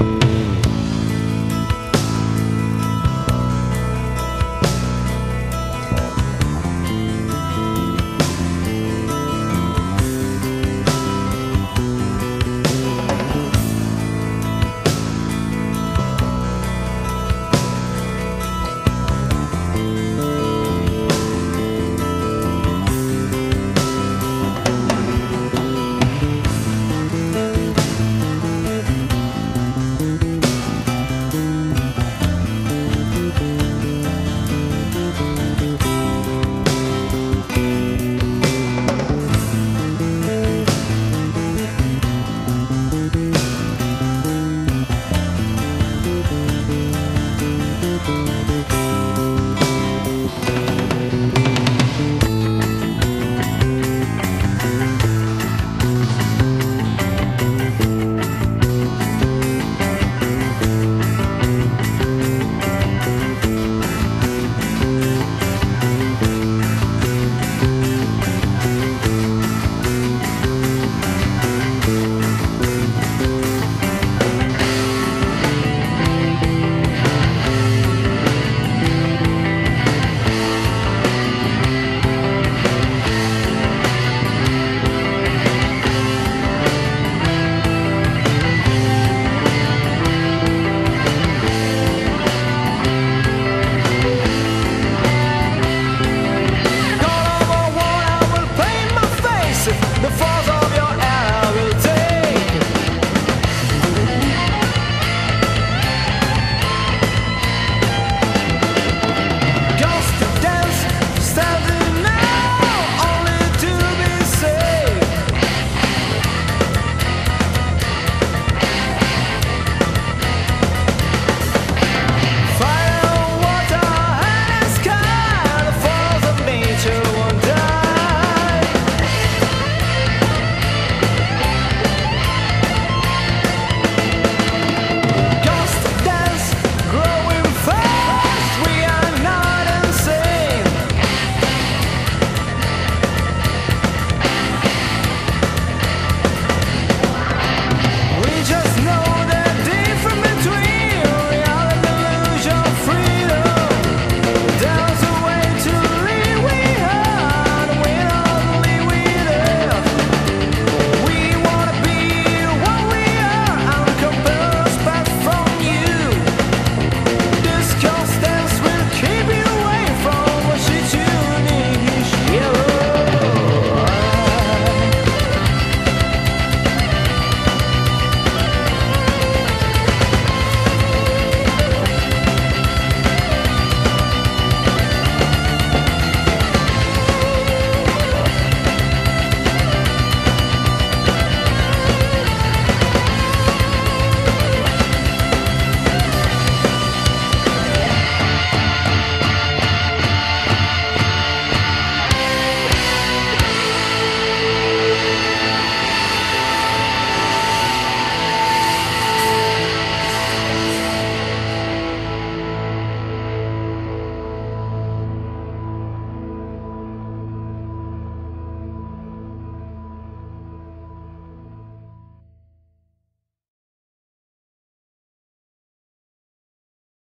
Bye.